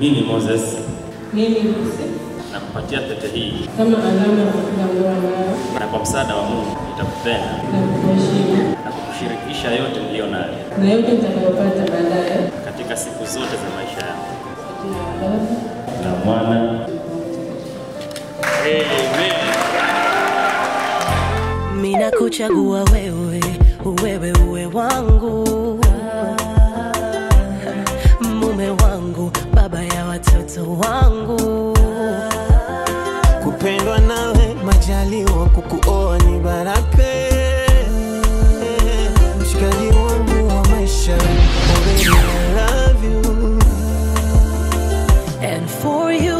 Mimi Moses. Mimi Moses. nakupatia pete hii. Kama alama ya kufunga ndoa na kwa msaada wa Mungu nitakupenda. Na kukuheshimu. Na kukushirikisha yote niliyo nayo na yote nitakayopata baadaye. Katika siku zote za maisha yangu. Na Mwana. Amen. Mina kuchagua wewe, wewe uwe wangu, kupendwa nawe, majaliwa kukuoa ni baraka. Mshikaji wangu wa maisha, I love you. And for you,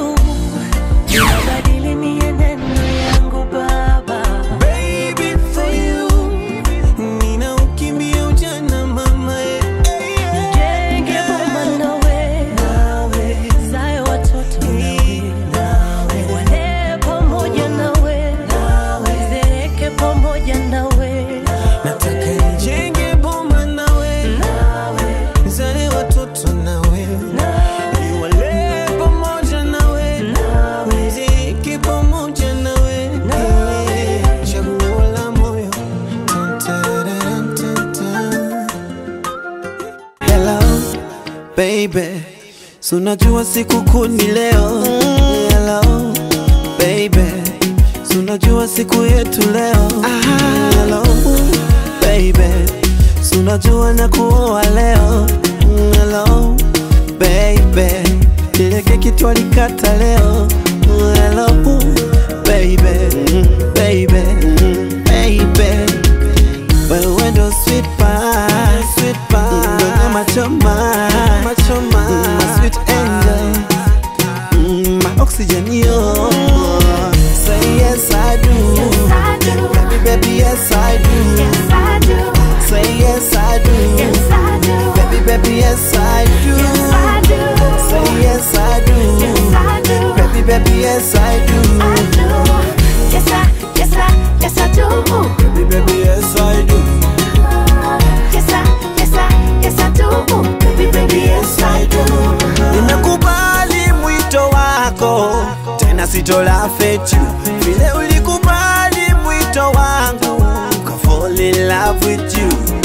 baby, so unajua siku kuni leo. Hello, baby, so unajua siku yetu leo. Hello, baby, so unajua na kuoa leo. Hello, baby, kile keki twalikata leo. Hello, baby, baby, baby. Wewe ndo sweet pie, sweet pie, ndo choma, machoma, my sweet angel, mm, my oxygen yo. Say yes I do, Yes, I do. baby baby yes I do. Yes, I do. Say yes I do, Yes, I do. baby baby yes I do. Yes, I do. Say yes I do, Yes, I do. baby baby yes I do. I do. Yes, I, yes, I, yes, I do. Baby baby tena sitola fetu vile ulikubali mwito wangu, ka fall in love with you